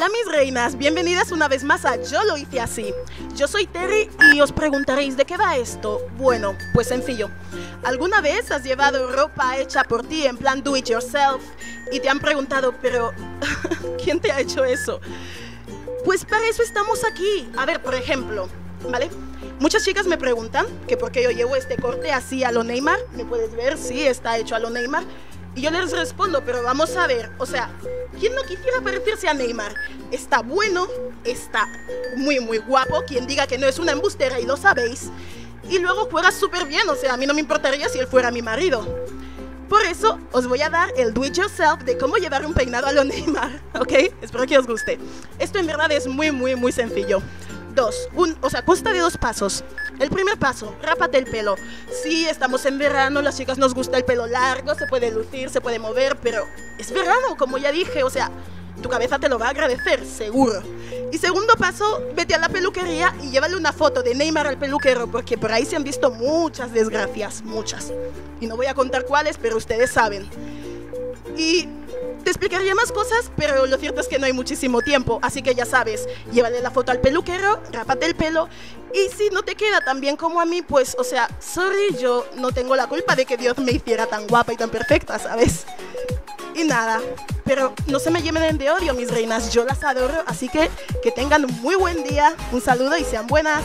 Hola mis reinas, bienvenidas una vez más a Yo lo hice así. Yo soy Terry y os preguntaréis de qué va esto. Bueno, pues sencillo. ¿Alguna vez has llevado ropa hecha por ti en plan do it yourself y te han preguntado, pero ¿quién te ha hecho eso? Pues para eso estamos aquí. A ver, por ejemplo, ¿vale? Muchas chicas me preguntan que por qué yo llevo este corte así a lo Neymar. ¿Me puedes ver? Sí, está hecho a lo Neymar. Y yo les respondo, pero vamos a ver, o sea, ¿quién no quisiera parecerse a Neymar? Está bueno, está muy, muy guapo, quien diga que no es una embustera y lo sabéis. Y luego juega súper bien, o sea, a mí no me importaría si él fuera mi marido. Por eso os voy a dar el do it yourself de cómo llevar un peinado a lo Neymar, ¿ok? Espero que os guste. Esto en verdad es muy, muy, muy sencillo. Dos, un, o sea, consta de dos pasos. El primer paso, rápate el pelo. Sí, estamos en verano, las chicas nos gusta el pelo largo, se puede lucir, se puede mover, pero es verano, como ya dije, o sea, tu cabeza te lo va a agradecer, seguro. Y segundo paso, vete a la peluquería y llévale una foto de Neymar al peluquero, porque por ahí se han visto muchas desgracias, muchas. Y no voy a contar cuáles, pero ustedes saben. Y te explicaría más cosas, pero lo cierto es que no hay muchísimo tiempo, así que ya sabes, llévale la foto al peluquero, rápate el pelo y si no te queda tan bien como a mí, pues, o sea, sorry, yo no tengo la culpa de que Dios me hiciera tan guapa y tan perfecta, ¿sabes? Y nada, pero no se me lleven de odio, mis reinas, yo las adoro, así que que tengan muy buen día, un saludo y sean buenas.